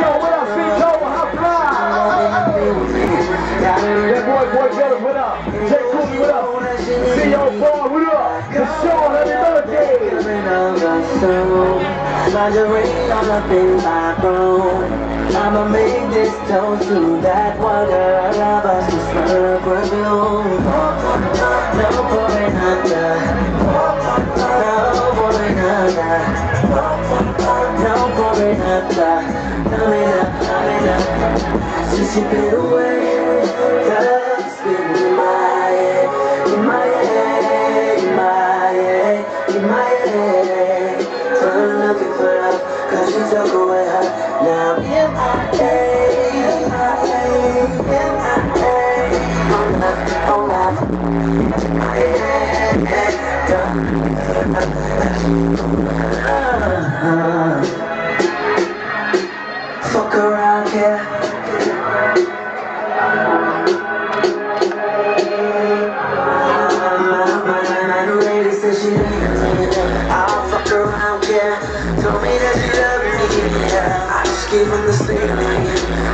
yo, what up, Big Nova? Fly? That boy, boy, Billy, what up? Jay Cooley, what up? C.O. Ball, what up? Deshaun, happy birthday! Lingerie all up in my room. I'ma make this toast to that one girl. I bust some Since you've been away, love's been in my head, in my head, in my head, in my head. Turn looking for love, cause you took away her. Now M.I.A., M.I.A., M.I.A. Fuck I'll fuck around, yeah. Tell me that you love me, yeah. I just give them the feeling.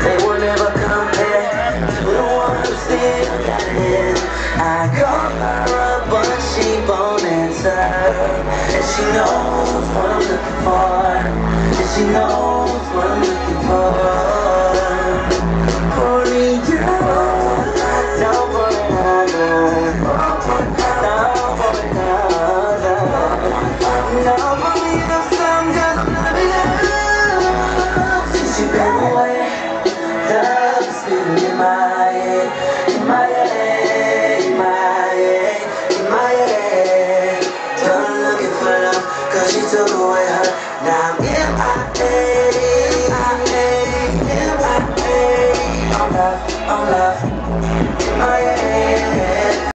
They will never compare to the one who still got it. I call her up, but she won't answer. And she knows what I'm looking for. And she knows what I'm looking for. Took away her. Now I'm M.I.A., M.I.A., M.I.A. I'm love, I'm love, head.